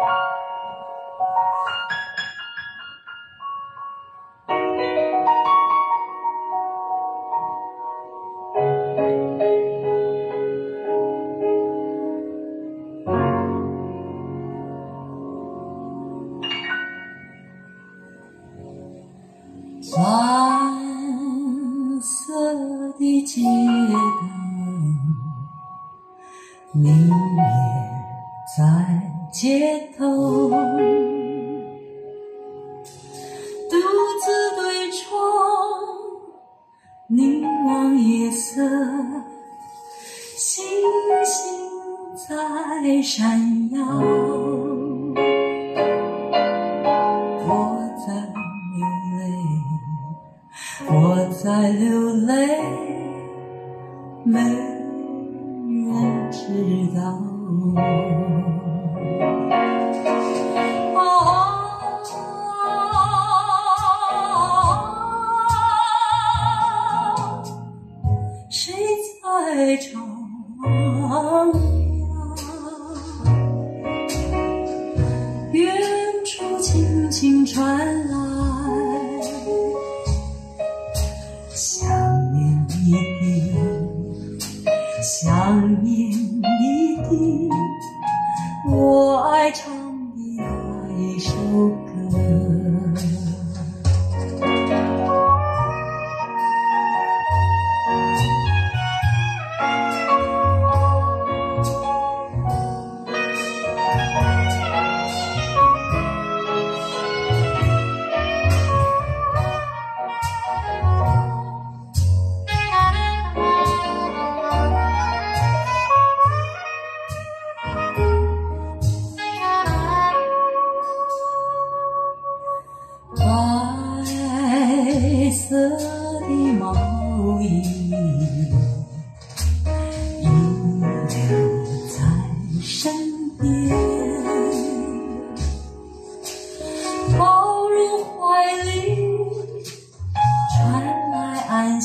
蓝色的街灯，明月在街头，独自对窗凝望夜色，星星在闪耀。我在流泪，没人知道。谁在唱呀？远处轻轻传来。想念你的，我爱唱的那一首歌。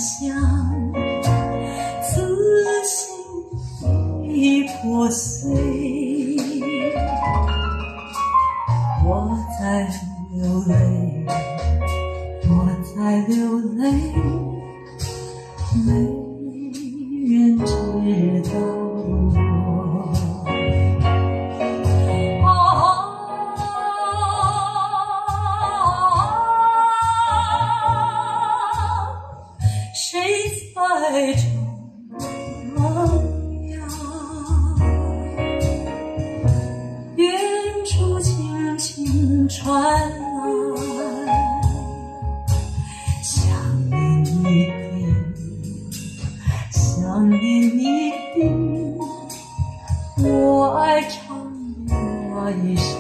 来安详，自信已破碎，我在流泪。我在流泪，泪谁在唱呀？远处轻轻传来。想念你的，我爱唱那一首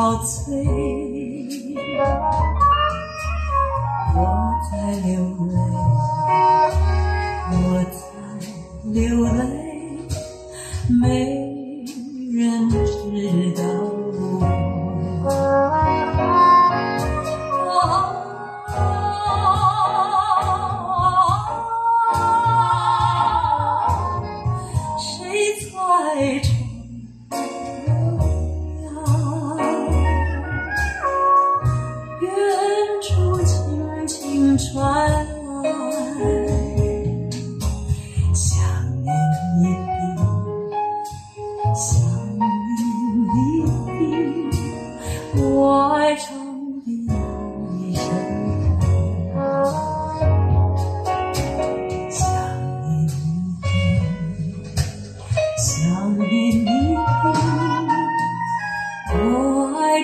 憔悴，我在流泪，我在流泪，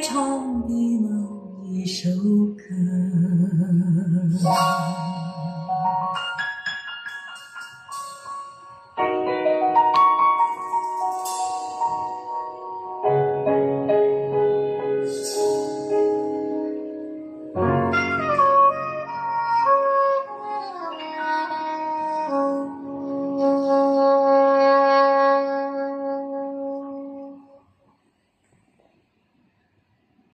唱的那一首歌。